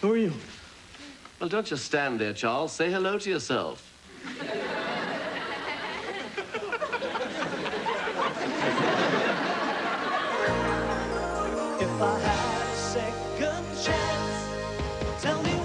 Who are you? Well, don't just stand there, Charles. Say hello to yourself. If I had a second chance, tell me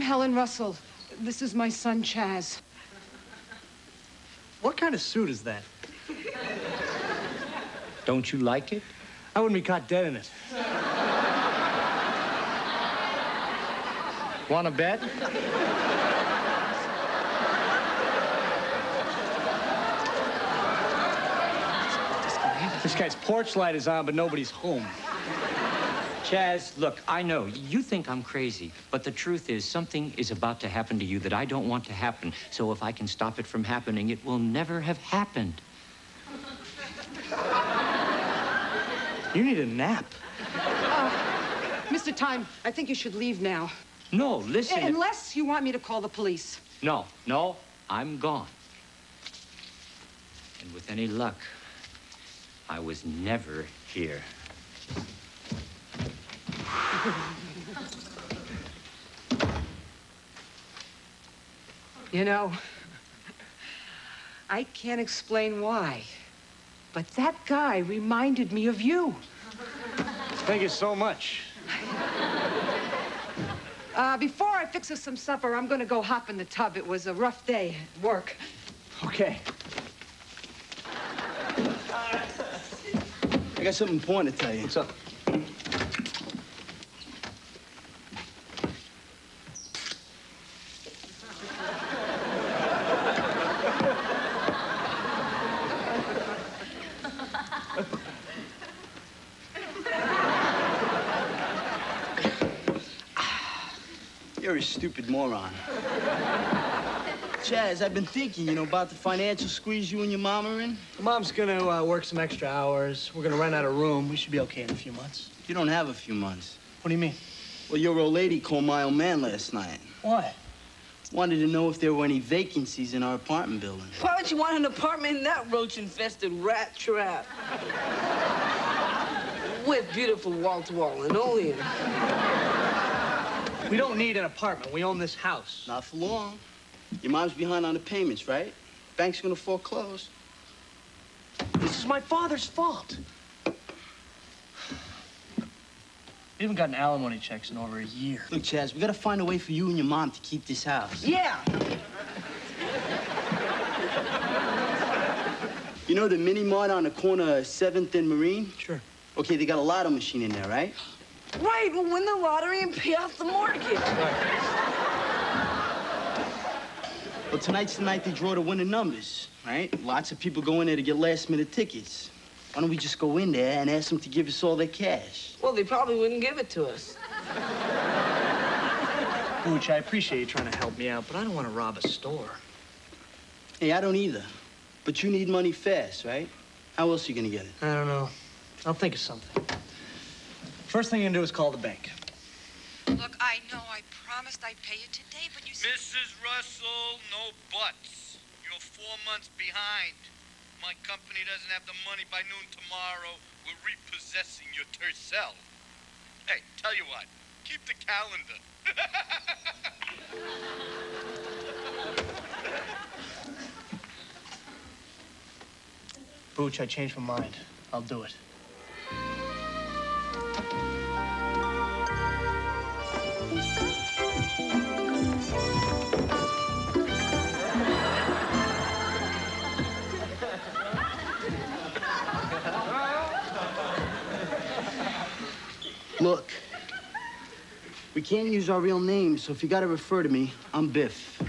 I'm Helen Russell. This is my son, Chaz. What kind of suit is that? Don't you like it? I wouldn't be caught dead in it. Want to bet? This guy's porch light is on, but nobody's home. Chaz, look, I know you think I'm crazy, but the truth is something is about to happen to you that I don't want to happen. So if I can stop it from happening, it will never have happened. You need a nap. Uh, Mr. Time, I think you should leave now. No, listen. if- Unless you want me to call the police. No, no, I'm gone. And with any luck, I was never here. You know, I can't explain why, but that guy reminded me of you. Thank you so much. Uh, before I fix us some supper, I'm gonna go hop in the tub. It was a rough day at work. Okay. I got something important to tell you. What's up? You're a stupid moron. Chaz, I've been thinking, you know, about the financial squeeze you and your mom are in. Mom's gonna uh, work some extra hours. We're gonna rent out a room. We should be okay in a few months. You don't have a few months. What do you mean? Well, your old lady called my old man last night. What? Wanted to know if there were any vacancies in our apartment building. Why would you want an apartment in that roach-infested rat trap? With beautiful wall-to-wall linoleum. We don't need an apartment. We own this house. Not for long. Your mom's behind on the payments, right? Bank's gonna foreclose. This is my father's fault. We haven't gotten alimony checks in over a year. Look, Chaz, we gotta find a way for you and your mom to keep this house. Yeah. You know the mini mart on the corner of 7th and Marine? Sure. Okay, they got a lotto machine in there, right? Right, we'll win the lottery and pay off the mortgage. Well, tonight's the night they draw the winning numbers, right? Lots of people go in there to get last minute tickets. Why don't we just go in there and ask them to give us all their cash? Well, they probably wouldn't give it to us. Booch, I appreciate you trying to help me out, but I don't want to rob a store. Hey, I don't either. But you need money fast, right? How else are you gonna get it? I don't know. I'll think of something. First thing you're gonna do is call the bank. Look, I know I promised I'd pay you today, but you said... Mrs. Russell, no buts. You're four months behind. My company doesn't have the money by noon tomorrow. We're repossessing your Tercel. Hey, tell you what, keep the calendar. Booch, I changed my mind. I'll do it. Look, we can't use our real names, so if you gotta refer to me, I'm Biff.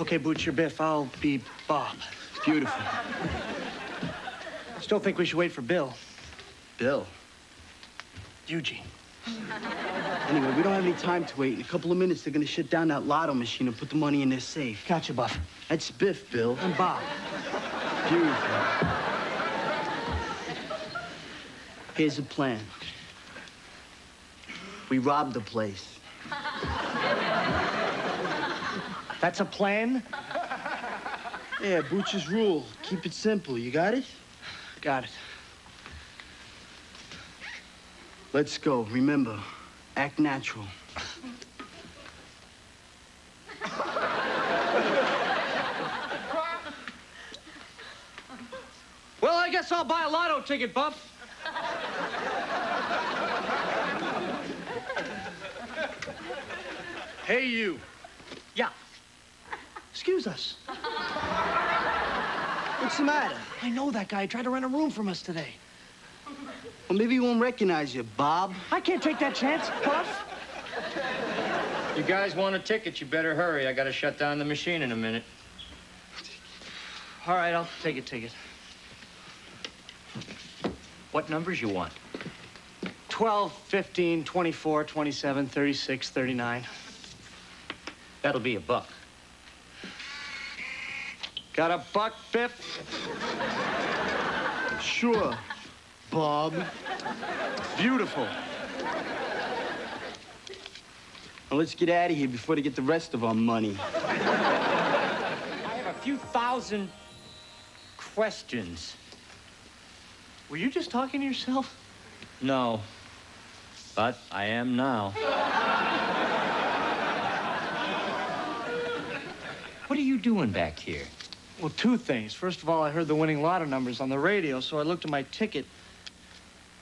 Okay, Booch, you're Biff. I'll be Bob. Beautiful. I still think we should wait for Bill. Bill. Eugene. Anyway, we don't have any time to wait. In a couple of minutes, they're gonna shut down that lotto machine and put the money in their safe. Gotcha, Buff. That's Biff, Bill. And Bob. Beautiful. Here's the plan. We robbed the place. That's a plan? Yeah, Butcher's rule. Keep it simple. You got it? Got it. Let's go. Remember, act natural. Well, I guess I'll buy a lotto ticket, Buff. Hey, you. Yeah. Excuse us. What's the matter? I know that guy. He tried to rent a room from us today. Well, maybe he won't recognize you, Bob. I can't take that chance, Buff. You guys want a ticket, you better hurry. I gotta shut down the machine in a minute. All right, I'll take a ticket. What numbers you want? 12, 15, 24, 27, 36, 39. That'll be a buck. Got a buck, Biff? Sure, Bob. Beautiful. Now let's get out of here before they get the rest of our money. I have a few thousand questions. Were you just talking to yourself? No, but I am now. What are you doing back here? Well, two things. First of all, I heard the winning lotto numbers on the radio, so I looked at my ticket.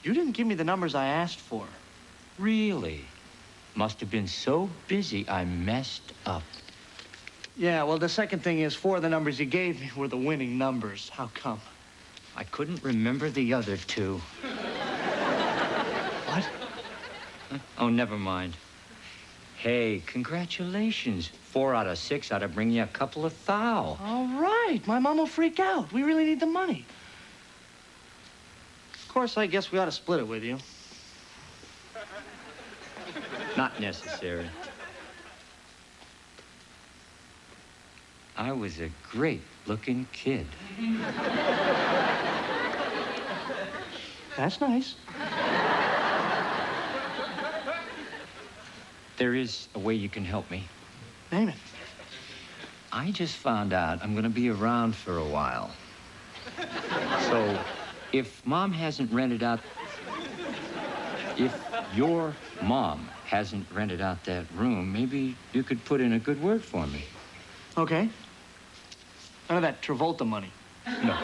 You didn't give me the numbers I asked for. Really? Must have been so busy I messed up. Yeah, well, the second thing is four of the numbers you gave me were the winning numbers. How come? I couldn't remember the other two. What? Oh, never mind. Hey, congratulations. Four out of six ought to bring you a couple of thou. All right, my mom will freak out. We really need the money. Of course, I guess we ought to split it with you. Not necessary. I was a great looking kid. That's nice. There is a way you can help me. Name it. I just found out I'm going to be around for a while. So, if mom hasn't rented out. If your mom hasn't rented out that room, maybe you could put in a good word for me. Okay. None of that Travolta money. No.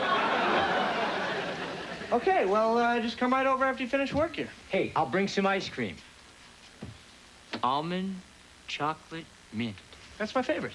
Okay, well, uh, just come right over after you finish work here. Hey, I'll bring some ice cream. Almond chocolate mint. That's my favorite.